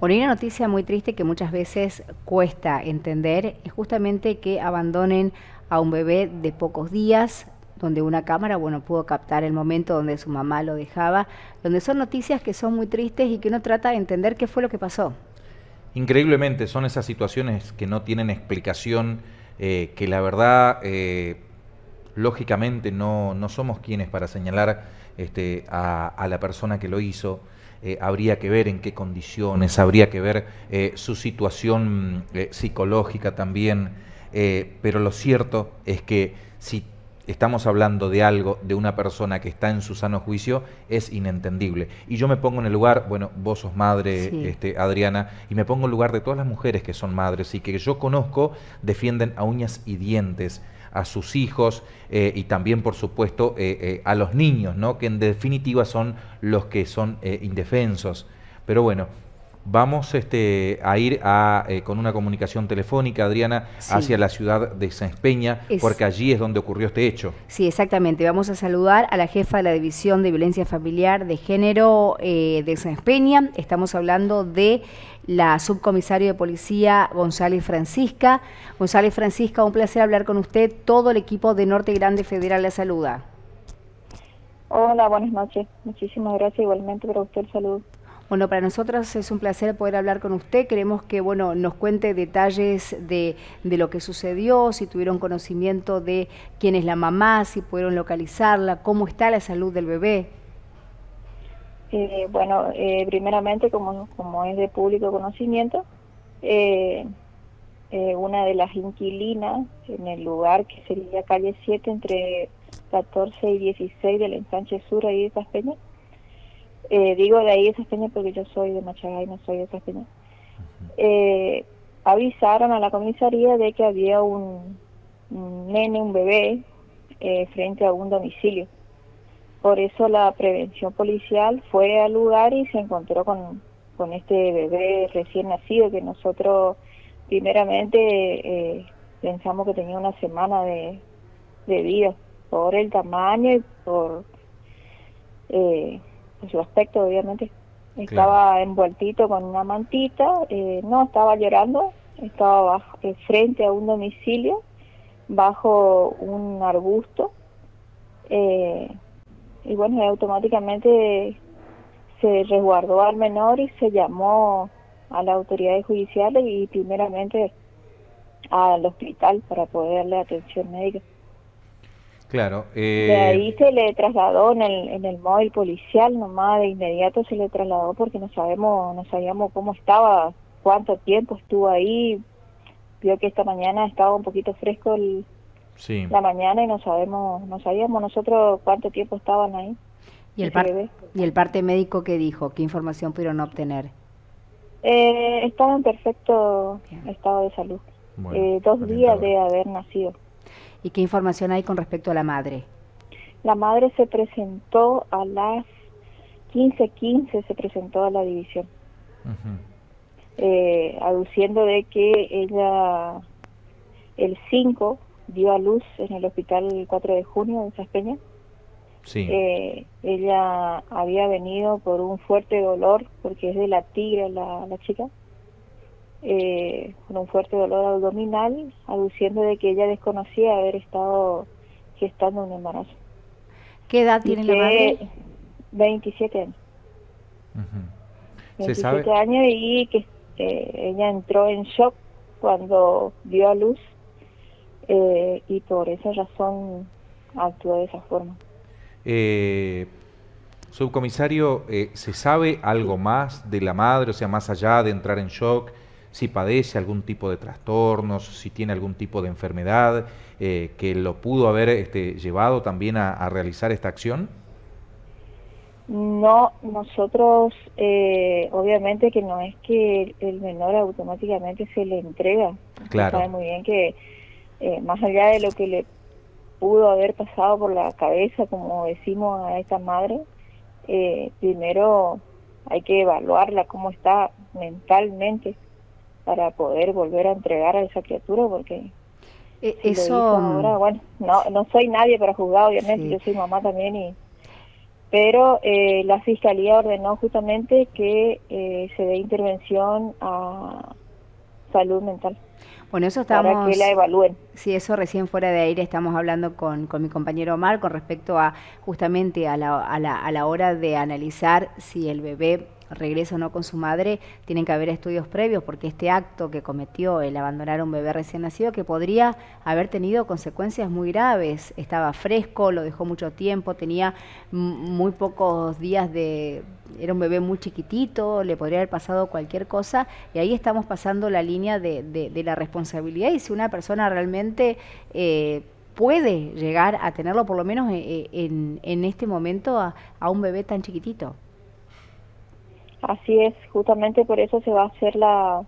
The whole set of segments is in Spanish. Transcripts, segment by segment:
Bueno, una noticia muy triste que muchas veces cuesta entender, es justamente que abandonen a un bebé de pocos días, donde una cámara, bueno, pudo captar el momento donde su mamá lo dejaba, donde son noticias que son muy tristes y que uno trata de entender qué fue lo que pasó. Increíblemente, son esas situaciones que no tienen explicación, eh, que la verdad, eh, lógicamente, no, no, somos quienes para señalar este, a la persona que lo hizo, eh, habría que ver en qué condiciones, habría que ver eh, su situación eh, psicológica también, pero lo cierto es que si estamos hablando de algo, de una persona que está en su sano juicio, es inentendible. Y yo me pongo en el lugar, bueno, vos sos madre, este, Adriana, y me pongo en el lugar de todas las mujeres que son madres y que yo conozco, defienden a uñas y dientes a sus hijos eh, y también, por supuesto, eh, eh, a los niños, ¿no? que en definitiva son los que son indefensos. Pero bueno, Vamos este, a ir a, con una comunicación telefónica, Adriana, hacia la ciudad de San Espeña, porque allí es donde ocurrió este hecho. Sí, exactamente. Vamos a saludar a la jefa de la División de Violencia Familiar de Género de San Espeña. Estamos hablando de la subcomisario de policía González Francisca. González Francisca, un placer hablar con usted. Todo el equipo de Norte Grande Federal la saluda. Hola, buenas noches. Muchísimas gracias igualmente para usted el saludo. Bueno, para nosotros es un placer poder hablar con usted. Queremos que bueno, nos cuente detalles de, de, lo que sucedió, si tuvieron conocimiento de quién es la mamá, si pudieron localizarla, cómo está la salud del bebé. Eh, bueno, eh, primeramente, como, como es de público conocimiento, eh, una de las inquilinas en el lugar que sería calle 7 entre 14 y 16 del ensanche sur ahí de Caspeña, digo de ahí de Caspeña porque yo soy de Machagay, no soy de Caspeña, avisaron a la comisaría de que había un, nene, un bebé, frente a un domicilio. Por eso la prevención policial fue al lugar y se encontró con, con este bebé recién nacido que nosotros primeramente eh, pensamos que tenía una semana de, de vida por el tamaño y por, eh, su aspecto obviamente. Estaba envueltito con una mantita, eh, no estaba llorando, estaba frente a un domicilio bajo un arbusto. Eh, y bueno, automáticamente se resguardó al menor y se llamó a las autoridades judiciales y primeramente al hospital para poder darle atención médica. Claro. Eh... De ahí se le trasladó en el, en el móvil policial, nomás de inmediato se le trasladó porque no sabemos, no sabíamos cómo estaba, cuánto tiempo estuvo ahí. Vio que esta mañana estaba un poquito fresco el, la mañana y no sabemos, no sabíamos nosotros cuánto tiempo estaban ahí. ¿Y el, ¿Y el parte médico qué dijo? ¿Qué información pudieron obtener? Eh, estaba en perfecto estado de salud. eh, dos días de haber nacido. ¿Y qué información hay con respecto a la madre? La madre se presentó a las 15.15, se presentó a la división. eh, aduciendo de que ella el 5 dio a luz en el hospital el 4 de junio en Saspeña. Sí. Eh, ella había venido por un fuerte dolor, porque es de la tigre la, la chica, eh, con un fuerte dolor abdominal, aduciendo de que ella desconocía haber estado gestando un embarazo. ¿Qué edad tiene la madre? 27 años. ¿Se 27 sabe? años y que eh, ella entró en shock cuando dio a luz eh, y por esa razón actuó de esa forma. Eh, subcomisario, eh, ¿se sabe algo más de la madre, o sea, más allá de entrar en shock, si padece algún tipo de trastornos, si tiene algún tipo de enfermedad eh, que lo pudo haber este, llevado también a, a, realizar esta acción? No, nosotros, eh, obviamente que no es que el menor automáticamente se le entrega. Claro. Sabe muy bien que eh, más allá de lo que le pudo haber pasado por la cabeza, como decimos a esta madre, eh, primero hay que evaluarla cómo está mentalmente para poder volver a entregar a esa criatura, porque eh, eso ahora, bueno, no, no soy nadie para juzgar, obviamente, sí. yo soy mamá también y pero eh, la fiscalía ordenó justamente que eh, se dé intervención a salud mental. Bueno, eso estamos... Para que la evalúen. Sí, eso recién fuera de aire estamos hablando con, con mi compañero Omar con respecto a justamente a la, a, la, a la hora de analizar si el bebé regresa o no con su madre, tienen que haber estudios previos, porque este acto que cometió el abandonar a un bebé recién nacido, que podría haber tenido consecuencias muy graves, estaba fresco, lo dejó mucho tiempo, tenía muy pocos días de... Era un bebé muy chiquitito, le podría haber pasado cualquier cosa, y ahí estamos pasando la línea de, de, de la responsabilidad, y si una persona realmente... Eh, puede llegar a tenerlo, por lo menos eh, en, en este momento, a un bebé tan chiquitito. Así es, justamente por eso se va a hacer la,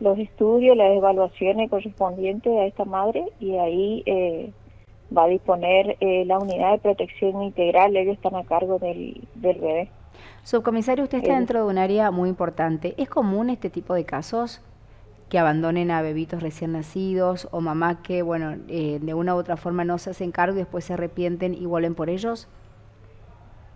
los estudios, las evaluaciones correspondientes a esta madre y ahí eh, va a disponer eh, la unidad de protección integral, ellos están a cargo del, del bebé. Subcomisario, usted está eh, dentro de un área muy importante. ¿Es común este tipo de casos? que abandonen a bebitos recién nacidos o mamás que, bueno, eh, de una u otra forma no se hacen cargo y después se arrepienten y vuelven por ellos?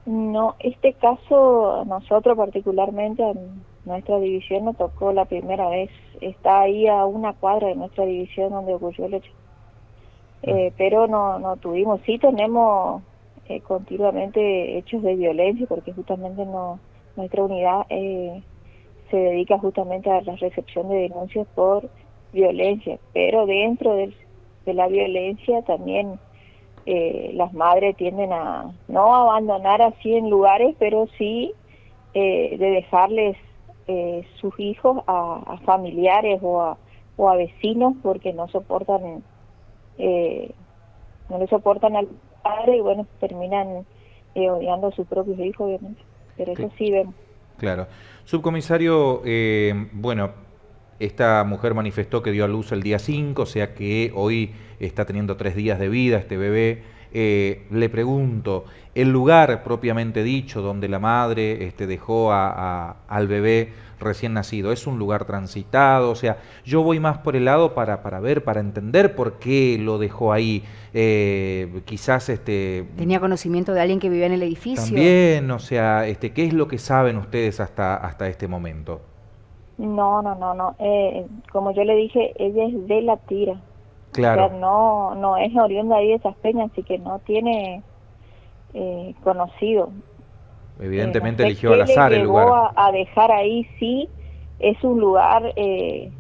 No, este caso nosotros particularmente en nuestra división nos tocó la primera vez. Está ahí a una cuadra de nuestra división donde ocurrió el hecho. Ah. Eh, pero no, no tuvimos, sí tenemos eh, continuamente hechos de violencia porque justamente no nuestra unidad eh, se dedica justamente a la recepción de denuncias por violencia, pero dentro de la violencia también eh, las madres tienden a no abandonar así en lugares, pero sí eh, de dejarles eh, sus hijos a, familiares o a, o a vecinos porque no soportan eh, no le soportan al padre y bueno terminan eh, odiando a sus propios hijos obviamente. Pero eso sí vemos. Claro. Subcomisario bueno esta mujer manifestó que dio a luz el día 5, o sea que hoy está teniendo tres días de vida este bebé. Eh, le pregunto, el lugar propiamente dicho donde la madre este, dejó a, al bebé recién nacido, ¿es un lugar transitado? O sea, yo voy más por el lado para, para ver, para entender por qué lo dejó ahí. Eh, quizás este... ¿Tenía conocimiento de alguien que vivía en el edificio? También, o sea, este, ¿qué es lo que saben ustedes hasta, hasta este momento? No, no, no, no. Eh, como yo le dije, ella es de la tira. Claro. O sea, no, no es oriunda ahí de esas peñas, así que no tiene eh, conocido. Evidentemente eh, eligió al azar el lugar. A, a dejar ahí, sí, es un lugar eh,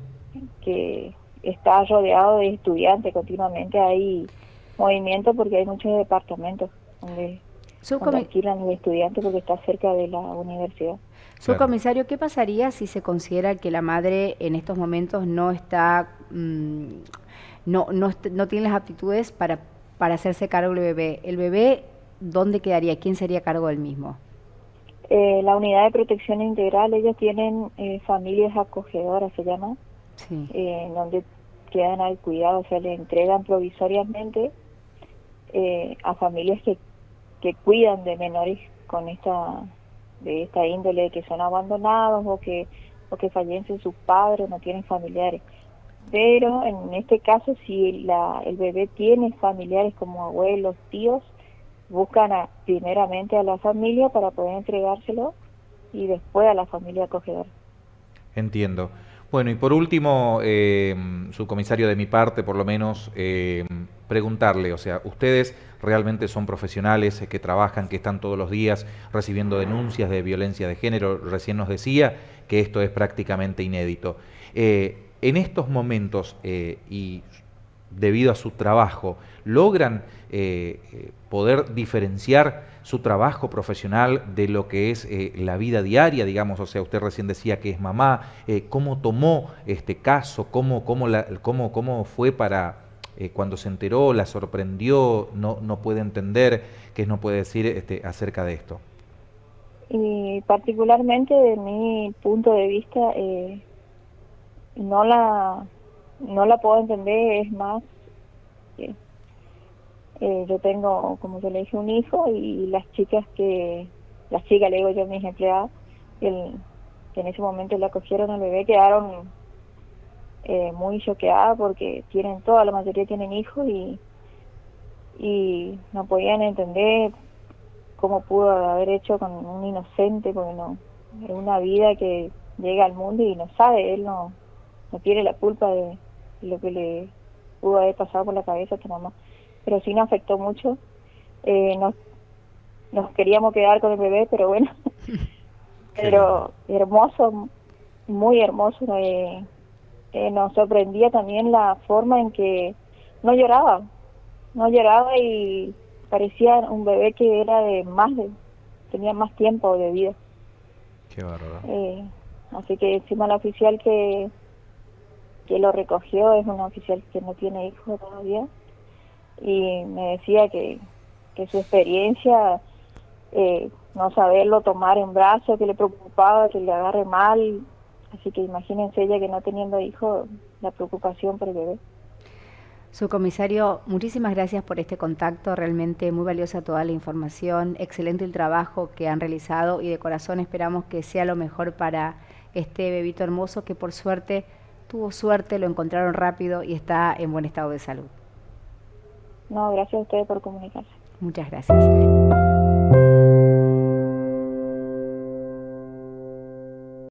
que está rodeado de estudiantes, continuamente hay movimiento porque hay muchos departamentos donde, donde alquilan los estudiantes porque está cerca de la universidad. Subcomisario, ¿qué pasaría si se considera que la madre en estos momentos no está, mmm, no, no, no, tiene las aptitudes para, para hacerse cargo del bebé? ¿El bebé dónde quedaría? ¿Quién sería cargo del mismo? Eh, la unidad de protección integral, ellos tienen eh, familias acogedoras, se llama, sí. eh, donde quedan al cuidado, o sea, le entregan provisoriamente eh, a familias que, que cuidan de menores con esta de esta índole que son abandonados o que o que fallecen sus padres, no tienen familiares. Pero en este caso, si la, el bebé tiene familiares como abuelos, tíos, buscan a, primeramente a la familia para poder entregárselo y después a la familia acogedora. Entiendo. Bueno, y por último, eh, subcomisario, de mi parte, por lo menos, eh, preguntarle, o sea, ustedes realmente son profesionales que trabajan, que están todos los días recibiendo denuncias de violencia de género, recién nos decía que esto es prácticamente inédito. Eh, en estos momentos eh, y debido a su trabajo, logran eh, eh, poder diferenciar su trabajo profesional de lo que es eh, la vida diaria, digamos, o sea, usted recién decía que es mamá, ¿cómo tomó este caso? ¿Cómo, cómo, cómo, cómo fue para cuando se enteró, la sorprendió, no, no puede entender, qué no puede decir este, acerca de esto? Y particularmente de mi punto de vista, no la no la puedo entender, es más, eh, yo tengo, como yo le dije, un hijo y las chicas que, las chicas, le digo yo a mis empleados, el, que en ese momento la cogieron al bebé, quedaron eh, muy choqueadas porque tienen, toda la mayoría tienen hijos y, y no podían entender cómo pudo haber hecho con un inocente, porque no, es una vida que llega al mundo y no sabe, él no, no tiene la culpa de lo que le pudo haber pasado por la cabeza a tu mamá. Pero sí nos afectó mucho. Eh, nos, nos queríamos quedar con el bebé, pero bueno, pero hermoso, muy hermoso. Eh, eh, nos sorprendía también la forma en que no lloraba, no lloraba y parecía un bebé que era de más de, tenía más tiempo de vida. Qué bárbaro. Eh, así que encima la oficial que, que lo recogió es una oficial que no tiene hijos todavía y me decía que, que su experiencia, eh, no saberlo tomar en brazos, que le preocupaba, que le agarre mal, así que imagínense ella que no teniendo hijos, la preocupación por el bebé. Subcomisario, muchísimas gracias por este contacto, realmente muy valiosa toda la información, excelente el trabajo que han realizado y de corazón esperamos que sea lo mejor para este bebito hermoso que por suerte tuvo suerte, lo encontraron rápido y está en buen estado de salud. No, gracias a ustedes por comunicarse. Muchas gracias.